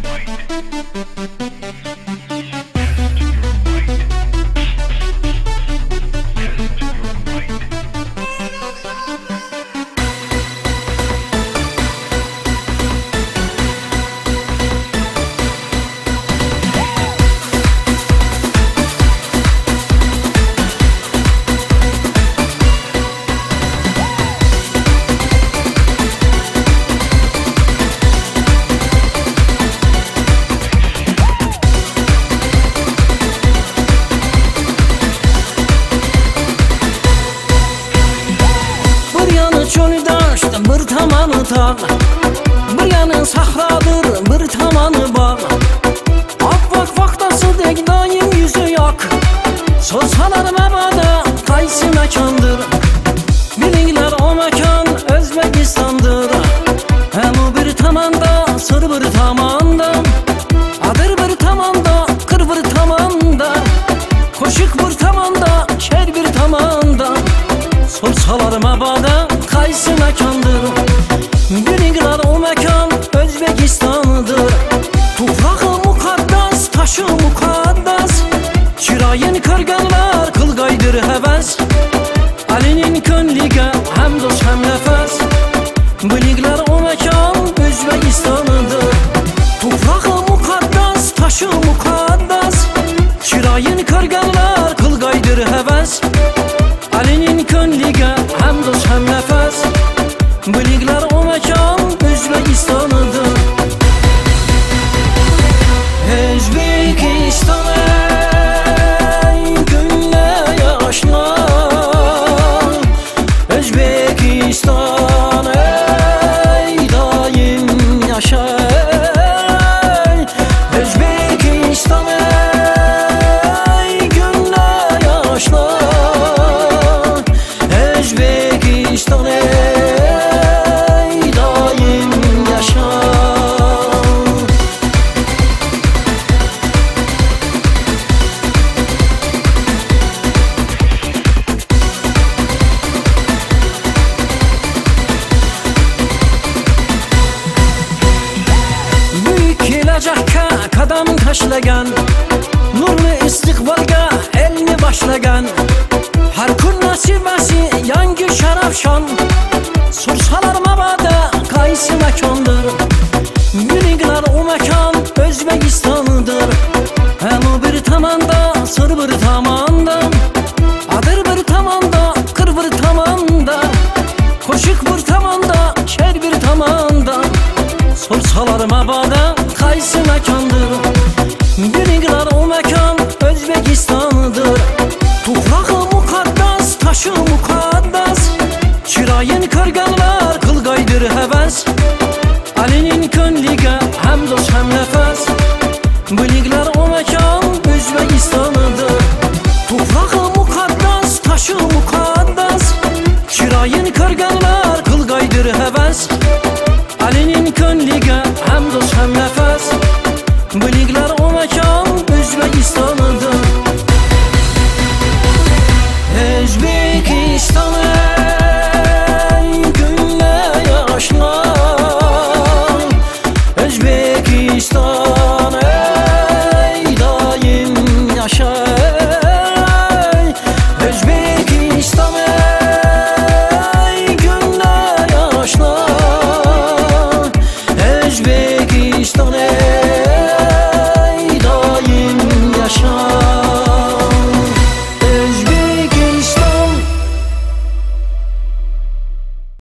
white. Sorsalar mebada kaysi mekandır Bilingler o mekan Özbekistan'dır Hem bir tamanda sır bir tamanda. Adır bir tamanda kır bir tamanda. Koşuk bir tamanda şer bir tamanda. Sorsalar mebada kaysi mekandır Özbekistan ey daim yaşa Büyük kelajaqqa qadam tashlagan Nurli istiqbolga elni boshlagan? Har kun nasibasi sharafshon Sursalar mabodo qaysi makondir Bilinglar u makon O'zbekistondir Hem bir tomonda sir bir tomonda Adir bir tomonda qir bir tomonda Qo'shiq bir tomonda sher bir tomonda Sorsalar mabada qaysi makondir Bilinglar o makon